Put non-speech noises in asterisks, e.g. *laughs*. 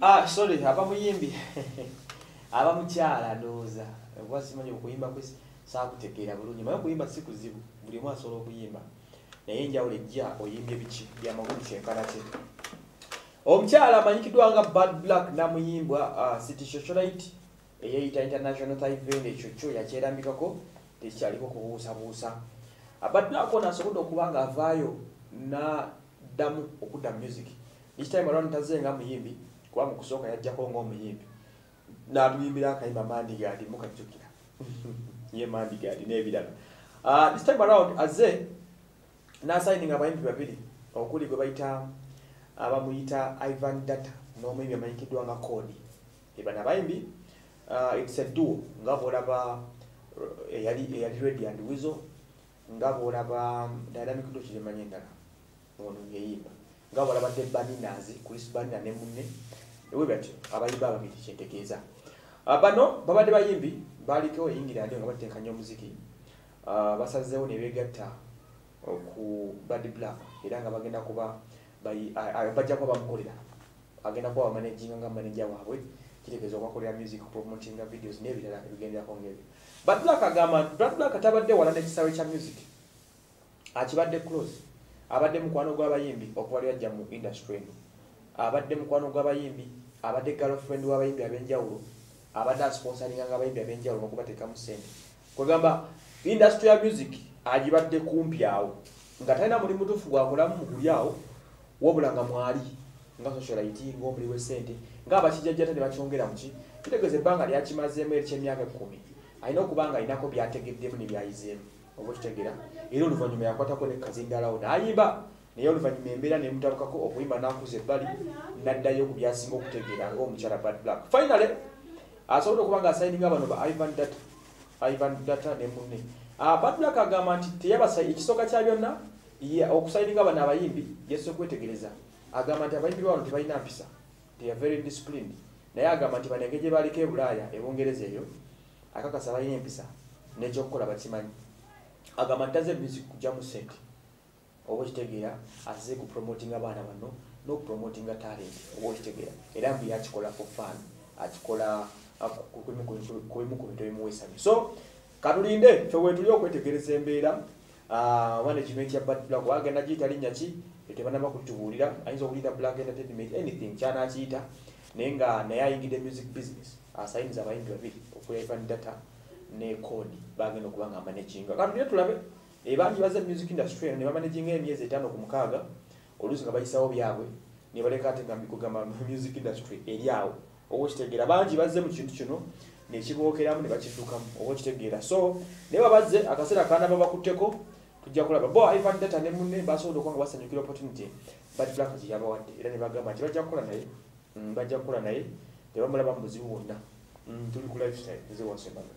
ah, sorry abamuyimbi abamukyala *laughs* ndowooza. Oba simanyi okuyimba kwe saakutegeera bulungi. Maye okuyimba si kuzibu buli omu asobola okuyimba. Naye enjawulo ejja oyimbye biki byamagulu kyenkana kye omukyala amanyikiddwa nga bad black namuyimbwa uh, city socialite eyeyita international thivend ekyo kyo yakyerambikako tekikyaliko kubuusabuusa. Bad black ono asobodde okuba nga avaayo naddamu okudda mu music. Each time around taze nga muyimbi kubanga okusooka yajjako ngaomuyimbi natuyimbira akayimba mandigadi mukajjukira *laughs* ye mandigadi n'ebirala. Uh, this time around aze nasigning abayimbi babiri okuli gwe bayita abamuyita ivan data n'omuyimbi amanyikiddwa nga kodi. Ebana abayimbi uh, its a duo nga bolaba eyali eyali ready and wizo nga bolaba dynamic do kiremanyi endala ono yeyimba nga bolaba de baninazi chris banina ne munne ewe batyo abayimba ababiri kyentegeeza uh, bano babadde bayimbi baliko eyingira ndi nga batenkanya omuziki. Uh, basazeewo ne begatta ku bad black era nga bagenda kuba bajja kuba bamukolera. Agenda kuba bamanaginga nga manaja waabwe kitegeeza okubakolera music promotinga videos n'ebirala ebigenderako ngaebyo bad black agamba bad black tabadde wala n'ekisaawe kya music. Akibadde close. Abadde mukwano gw'abayimbi okuba lyajja mu industry eno abadde mukwano gw'abayimbi abadde girlfriend w'abayimbi ab'enjawulo abadde asponsoringa nga abayimbi ab'enjawulo n'okubateekamu sente kwegamba industry ya music agibadde kumpi awo nga talina mulimu tufu gwakolamu muguli awo wabula nga mwali nga socialite ngaomuli wesente ngaabakijajjata ne bakyongera muki kitegeeza ebbanga lyakimazeemu ekyemyaka ekkumi. Alina okuba nga alinako byategeddemu nebyayizeemu oba okitegeera? Era oluvannyuma yakwatako nekazindalawo naayimba naye oluvannyuma embeera nemutabukako okuyimba nakuza ebbali naddayo ku byasinga okutegeera ngaomukyala bad black. Finally asobodde okuba nga asayininga bano ba ivan data ivan data ne munne. Bad black agamba nti teyabasa ekisooka kya byonna okusayininga bano abayimbi yesse okwetegereza agamba nti abayimbi bano tebalina mpisa they are very disciplined. Naye agamba nti banenge gye baliko ebulaaya ebungereza eyo akakasa balina empisa nekyokukola bakimanyi. Agamba nti taze music kugyamu sente oba okitegeera aze kupromotinga abaana bano n'okupromotinga talent oba okitegeera era mbu yakikola for fun akikola kubimu ku bintu ebimuweesamye so katulinde fe wetuli okwetegereza embeera management ya bad black wagenda giyita linnya ki tebanaba kutubuulira ayinza okuyita black entertainment anything kyanakiyita naye nga naye ayingidde music business asayiniza abayimbi babiri okuli ivan data ne code bagenda okuba nga managinga katulire tulabe ebangi baze music industry eno ne bamanaginga emyezi etaano ku mukaaga oluusi nga bayisawo byabwe ne baleka ate nga kugamba music industry eri awo. Oba okitegeera bangi bazze mu kintu kino nekibookeramu ne bakiddukamu oba okitegeera so naye babazze akaseera kanaba bakutteko tujja kulaba. Bo ivan data ne munne basobodde okuba nga basanyukira opportunity bad black gye yabawadde. Era ne bagamba nti bajja kukola naye bajja kukola naye tebamulaba mu buzibu bwonna. Tuli ku lifestyle nze wasembaga